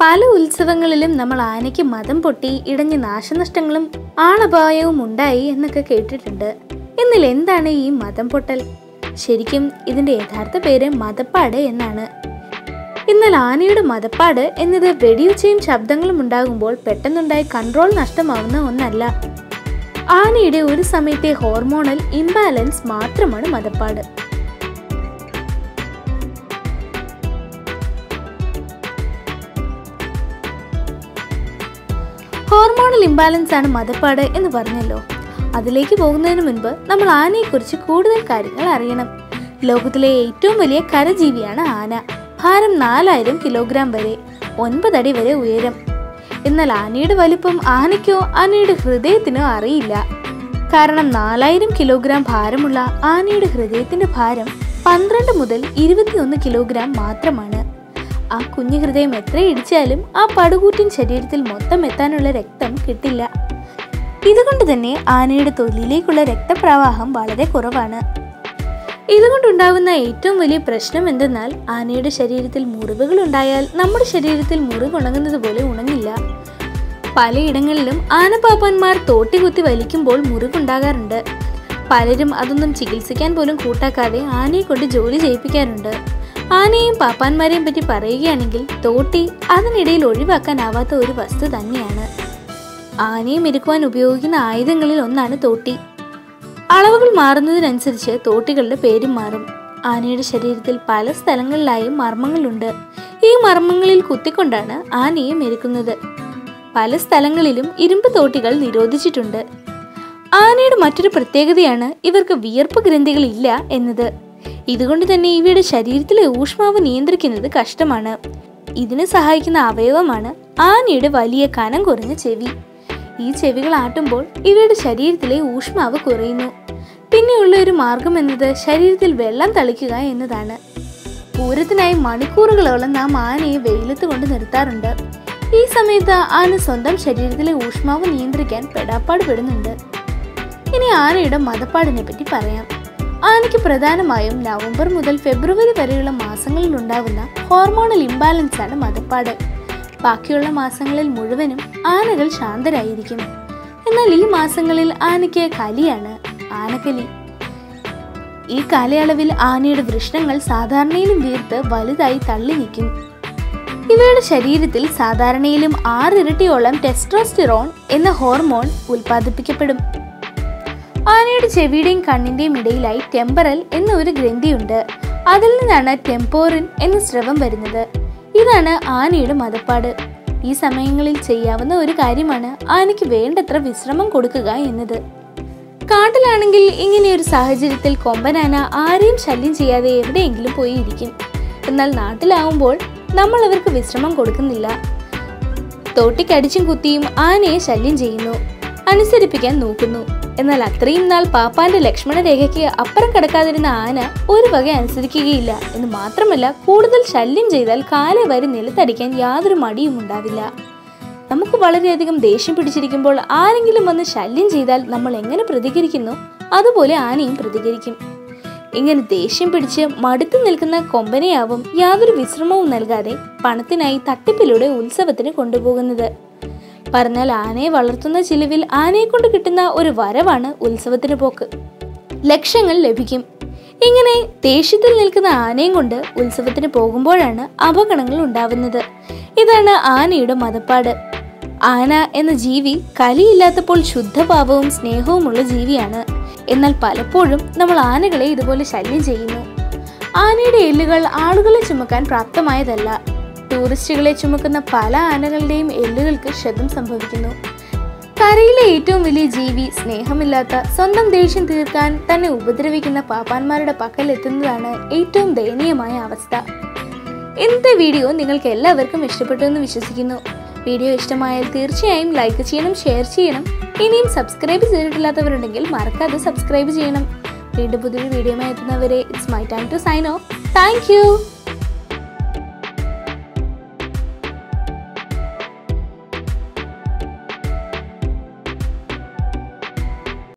പല ഉത്സവങ്ങളിലും നമ്മൾ ആനയ്ക്ക് മതം പൊട്ടി ഇടഞ്ഞ് നാശനഷ്ടങ്ങളും ആളപായവും ഉണ്ടായി എന്നൊക്കെ കേട്ടിട്ടുണ്ട്. എന്നാൽ എന്താണ് ഈ മതം പൊട്ടൽ? ശരിക്കും ഇതിന്റെ യഥാർത്ഥ പേര് മതപ്പാട് എന്നാണ്. എന്നാൽ ആനയുടെ മതപ്പാട് എന്നത് വെടിയുച്ചയും ശബ്ദങ്ങളും ഉണ്ടാകുമ്പോൾ പെട്ടെന്നുണ്ടായി കൺട്രോൾ നഷ്ടമാവുന്ന ഒന്നല്ല. ആനയുടെ ഒരു സമയത്തെ ഹോർമോണൽ ഇംബാലൻസ് മാത്രമാണ് മതപ്പാട്. ഹോർമോണൽ ഇംബാലൻസ് ആണ് മതപ്പാട് എന്ന് പറഞ്ഞല്ലോ. അതിലേക്ക് പോകുന്നതിന് മുൻപ് നമ്മൾ ആനയെക്കുറിച്ച് കൂടുതൽ കാര്യങ്ങൾ അറിയണം. ലോകത്തിലെ ഏറ്റവും വലിയ കരജീവിയാണ് ആന. ഭാരം നാലായിരം കിലോഗ്രാം വരെ ഒൻപതടി വരെ ഉയരം. എന്നാൽ ആനയുടെ വലിപ്പം ആനയ്ക്കോ ആനയുടെ ഹൃദയത്തിനോ അറിയില്ല. കാരണം നാലായിരം കിലോഗ്രാം ഭാരമുള്ള ആനയുടെ ഹൃദയത്തിന്റെ ഭാരം പന്ത്രണ്ട് മുതൽ ഇരുപത്തിയൊന്ന് കിലോഗ്രാം മാത്രമാണ്. ആ കുഞ്ഞു ഹൃദയം എത്ര ഇടിച്ചാലും ആ പടുകൂറ്റൻ ശരീരത്തിൽ മൊത്തം എത്താനുള്ള രക്തം കിട്ടില്ല. ഇതുകൊണ്ട് തന്നെ ആനയുടെ തൊലിയിലേക്കുള്ള രക്തപ്രവാഹം വളരെ കുറവാണ്. ഇതുകൊണ്ടുണ്ടാവുന്ന ഏറ്റവും വലിയ പ്രശ്നം എന്തെന്നാൽ ആനയുടെ ശരീരത്തിൽ മുറിവുകൾ ഉണ്ടായാൽ നമ്മുടെ ശരീരത്തിൽ മുറിവ് ഉണങ്ങുന്നത് പോലെ ഉണങ്ങില്ല. പലയിടങ്ങളിലും ആനപ്പാപ്പാന്മാർ തോട്ടികുത്തി വലിക്കുമ്പോൾ മുറിവുണ്ടാകാറുണ്ട്. പലരും അതൊന്നും ചികിത്സിക്കാൻ പോലും കൂട്ടാക്കാതെ ആനയെ കൊണ്ട് ജോലി ചെയ്യിപ്പിക്കാറുണ്ട്. ആനയെയും പാപ്പാന്മാരെയും പറ്റി പറയുകയാണെങ്കിൽ തോട്ടി അതിനിടയിൽ ഒഴിവാക്കാനാവാത്ത ഒരു വസ്തു തന്നെയാണ്. ആനയെ മെരുക്കുവാൻ ഉപയോഗിക്കുന്ന ആയുധങ്ങളിൽ ഒന്നാണ് തോട്ടി. അളവുകൾ മാറുന്നതിനനുസരിച്ച് തോട്ടികളുടെ പേരും മാറും. ആനയുടെ ശരീരത്തിൽ പല സ്ഥലങ്ങളിലായും മർമ്മങ്ങളുണ്ട്. ഈ മർമ്മങ്ങളിൽ കുത്തിക്കൊണ്ടാണ് ആനയെ മെരുക്കുന്നത് പല സ്ഥലങ്ങളിലും ഇരുമ്പ് തോട്ടികൾ നിരോധിച്ചിട്ടുണ്ട്. ആനയുടെ മറ്റൊരു പ്രത്യേകതയാണ് ഇവർക്ക് വിയർപ്പ് ഗ്രന്ഥികൾ ഇല്ല എന്നത്. ഇതുകൊണ്ട് തന്നെ ഇവയുടെ ശരീരത്തിലെ ഊഷ്മാവ് നിയന്ത്രിക്കുന്നത് കഷ്ടമാണ്. ഇതിനെ സഹായിക്കുന്ന അവയവമാണ് ആനയുടെ വലിയ കനം കുറഞ്ഞ ചെവി. ഈ ചെവികൾ ആട്ടുമ്പോൾ ഇവയുടെ ശരീരത്തിലെ ഊഷ്മാവ് കുറയുന്നു. പിന്നെയുള്ള ഒരു മാർഗം എന്നത് ശരീരത്തിൽ വെള്ളം തളിക്കുക എന്നതാണ്. പൂരത്തിനായി മണിക്കൂറുകളോളം നാം ആനയെ വെയിലത്ത് കൊണ്ട് നിർത്താറുണ്ട്. ഈ സമയത്ത് ആന സ്വന്തം ശരീരത്തിലെ ഊഷ്മാവ് നിയന്ത്രിക്കാൻ പെടാപ്പാട് പെടുന്നുണ്ട് ഇനി ആനയുടെ മതപ്പാടിനെ പറ്റി പറയാം. ആനയ്ക്ക് പ്രധാനമായും നവംബർ മുതൽ ഫെബ്രുവരി വരെയുള്ള മാസങ്ങളിൽ ഉണ്ടാകുന്ന ഹോർമോണൽ ഇംബാലൻസ് ആണ് മതപ്പാട്. ബാക്കിയുള്ള മാസങ്ങളിൽ മുഴുവനും ആനകൾ ശാന്തരായിരിക്കും. എന്നാൽ ഈ മാസങ്ങളിൽ ആനയ്ക്ക് കലിയാണ് ആനക്കലി. ഈ കാലയളവിൽ ആനയുടെ വൃഷ്ണങ്ങൾ സാധാരണയിലും വീർത്ത് വലുതായി തള്ളി നിൽക്കും. ഇവയുടെ ശരീരത്തിൽ സാധാരണയിലും ആറിരട്ടിയോളം ടെസ്ട്രോസ്റ്റിറോൺ എന്ന ഹോർമോൺ ഉൽപ്പാദിപ്പിക്കപ്പെടും. ആനയുടെ ചെവിയുടെയും കണ്ണിന്റെയും ഇടയിലായി ടെമ്പറൽ എന്ന ഒരു ഗ്രന്ഥിയുണ്ട്. അതിൽ നിന്നാണ് ടെമ്പോറിൻ എന്ന സ്രവം വരുന്നത്. ഇതാണ് ആനയുടെ മതപ്പാട്. ഈ സമയങ്ങളിൽ ചെയ്യാവുന്ന ഒരു കാര്യമാണ് ആനയ്ക്ക് വേണ്ടത്ര വിശ്രമം കൊടുക്കുക എന്നത്. കാട്ടിലാണെങ്കിൽ ഒരു സാഹചര്യത്തിൽ കൊമ്പനാന ആരെയും ശല്യം ചെയ്യാതെ എവിടെയെങ്കിലും പോയി ഇരിക്കും എന്നാൽ നാട്ടിലാവുമ്പോൾ നമ്മൾ അവർക്ക് വിശ്രമം കൊടുക്കുന്നില്ല. തോട്ടിക്കടിച്ചും കുത്തിയും ആനയെ ശല്യം ചെയ്യുന്നു. അനുസരിപ്പിക്കാൻ നോക്കുന്നു. എന്നാൽ അത്രയും നാൾ പാപ്പാന്റെ ലക്ഷ്മണ രേഖയ്ക്ക് അപ്പുറം കിടക്കാതിരുന്ന ആന ഒരു വക അനുസരിക്കുകയില്ല. എന്ന് മാത്രമല്ല കൂടുതൽ ശല്യം ചെയ്താൽ കാലെ വരി നിലത്തടിക്കാൻ യാതൊരു മടിയും ഉണ്ടാവില്ല. നമുക്ക് വളരെയധികം ദേഷ്യം പിടിച്ചിരിക്കുമ്പോൾ ആരെങ്കിലും വന്ന് ശല്യം ചെയ്താൽ നമ്മൾ എങ്ങനെ പ്രതികരിക്കുന്നു? അതുപോലെ ആനയും പ്രതികരിക്കും. ഇങ്ങനെ ദേഷ്യം പിടിച്ച് മടുത്തു നിൽക്കുന്ന കൊമ്പനെയാവും യാതൊരു വിശ്രമവും നൽകാതെ പണത്തിനായി തട്ടിപ്പിലൂടെ ഉത്സവത്തിന് കൊണ്ടുപോകുന്നത്. പറഞ്ഞാൽ ആനയെ വളർത്തുന്ന ചിലവിൽ ആനയെ കൊണ്ട് കിട്ടുന്ന ഒരു വരവാണ് ഉത്സവത്തിന് പോക്ക്. ലക്ഷങ്ങൾ ലഭിക്കും. ഇങ്ങനെ ദേഷ്യത്തിൽ നിൽക്കുന്ന ആനയും കൊണ്ട് ഉത്സവത്തിന് പോകുമ്പോഴാണ് അപകടങ്ങൾ ഉണ്ടാവുന്നത്. ഇതാണ് ആനയുടെ മതപ്പാട്. ആന എന്ന ജീവി കലിയില്ലാത്തപ്പോൾ ശുദ്ധഭാവവും സ്നേഹവുമുള്ള ജീവിയാണ്. എന്നാൽ പലപ്പോഴും നമ്മൾ ആനകളെ ഇതുപോലെ ശല്യം ചെയ്യുന്നു. ആനയുടെ എല്ലുകൾ ആളുകളെ ചുമക്കാൻ പ്രാപ്തമായതല്ല. ടൂറിസ്റ്റുകളെ ചുമക്കുന്ന പല ആനകളുടെയും എല്ലുകൾക്ക് ക്ഷതം സംഭവിക്കുന്നു. കരയിലെ ഏറ്റവും വലിയ ജീവി സ്നേഹമില്ലാത്ത സ്വന്തം ദേഷ്യം തീർക്കാൻ തന്നെ ഉപദ്രവിക്കുന്ന പാപ്പാന്മാരുടെ പക്കൽ എത്തുന്നതാണ് ഏറ്റവും ദയനീയമായ അവസ്ഥ. ഇന്നത്തെ വീഡിയോ നിങ്ങൾക്ക് എല്ലാവർക്കും ഇഷ്ടപ്പെട്ടു എന്ന് വിശ്വസിക്കുന്നു. വീഡിയോ ഇഷ്ടമായാൽ തീർച്ചയായും ലൈക്ക് ചെയ്യണം ഷെയർ ചെയ്യണം. ഇനിയും സബ്സ്ക്രൈബ് ചെയ്തിട്ടില്ലാത്തവരുണ്ടെങ്കിൽ മറക്കാതെ സബ്സ്ക്രൈബ് ചെയ്യണം. വീണ്ടും പുതിയൊരു വീഡിയോയുമായി എത്തുന്നവരെ it's my time to sign off. Thank